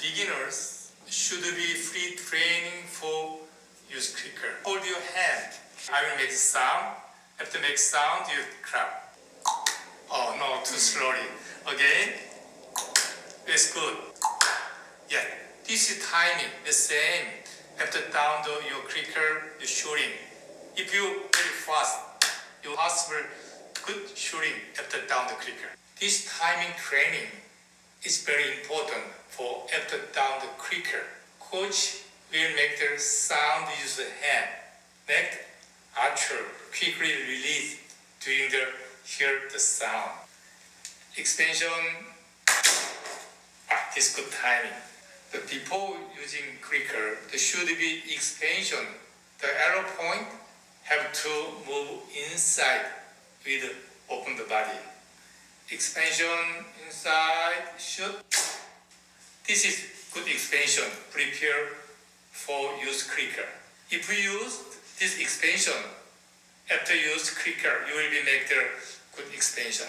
beginners should be pre-training for use clicker. Hold your hand. I will make sound. After make sound, you clap. Oh no, too slowly. Again. It's good. Yeah, this is timing. The same. After down the, your clicker, you shooting. If you very fast, you possible good shooting after down the clicker. This timing training is very important for after down the clicker. Coach will make the sound use the hand. Next, archer quickly release during the hear the sound. Extension, ah, this good timing. But before using clicker, there should be expansion. The arrow point have to move inside with open the body. Expansion inside shoot. This is good expansion. Prepare for use clicker. If we use this expansion after use clicker, you will be make the good expansion.